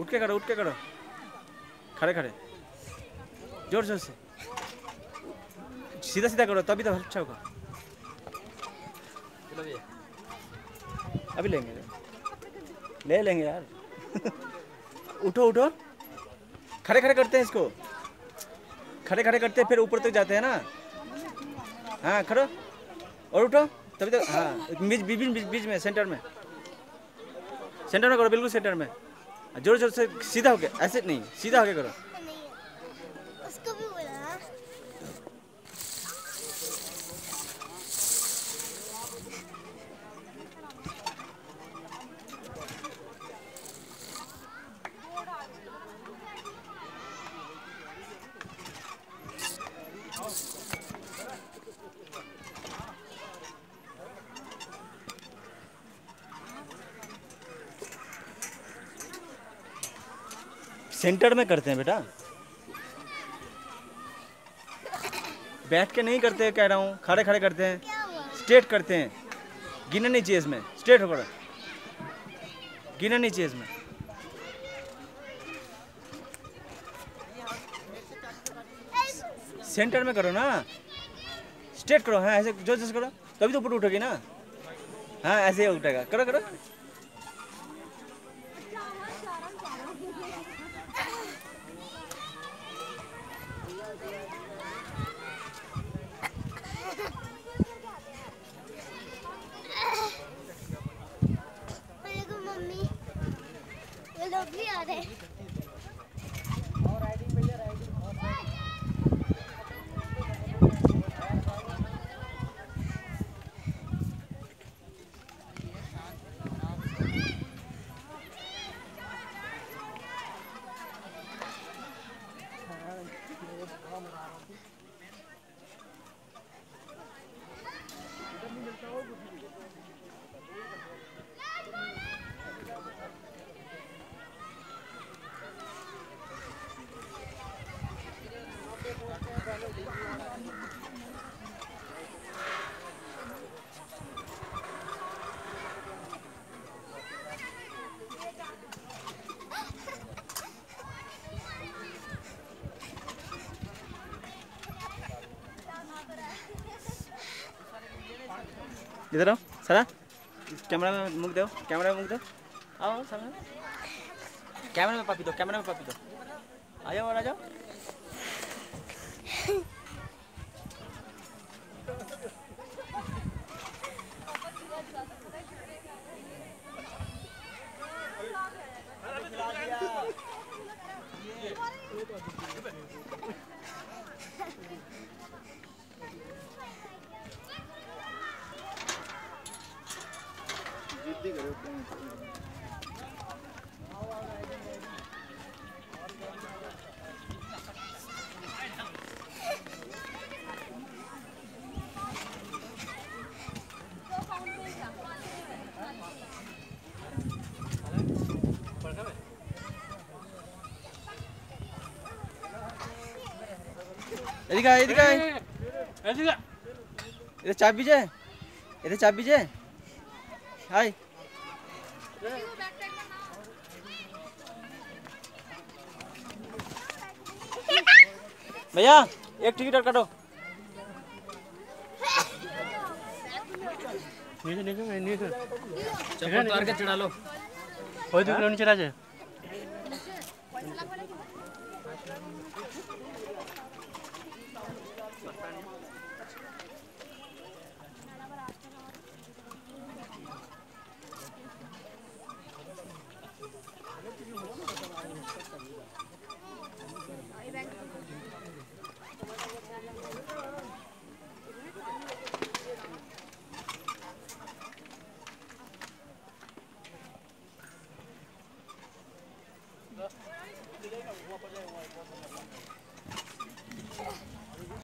उठ के करो उठ के करो खड़े खड़े। ज़ोर ज़ोर से। सीधा सीधा करो, तभी तो अच्छा होगा। अभी लेंगे। ले लेंगे यार। उठो उठो। खड़े खड़े करते हैं इसको। खड़े खड़े करते हैं, फिर ऊपर तक तो जाते हैं ना। हाँ खड़ो। और उठो। तभी तो हाँ बीच बीच बीच में, सेंटर में। सेंटर में करो, बिल्कुल सेंटर में। ज़ोर ज़ोर से सीधा होके ऐसे नहीं सीधा होके करो। उसको भी सेंटर में करते हैं बेटा। बैठ के नहीं करते कह रहा हूँ खड़े खड़े करते हैं, स्ट्रेट करते हैं। गिना नहीं चाहिए इसमें, स्ट्रेट होकर। गिना नहीं चाहिए इसमें। सेंटर में करो ना। स्ट्रेट करो हाँ ऐसे जो जैसे करो, तभी तो ऊपर उठोगी ना। हाँ ऐसे ही उठेगा। करो करो। ये लोग इधर आओ, सरा। कैमरा में मुख दो, कैमरा में मुख दो। आओ, सामने। कैमरा में पापी दो, कैमरा में पापी दो। आ जाओ और आ जाओ। এদিকে আয়, এদিকে আয়। এটা চাপ বিজে এটা চাপ বিজে হাই भैया एक टिकट और काटो नीचे नीचे नीचे चप्पल उतार के चढ़ा लो कोई दूसरा नहीं चढ़ा जाए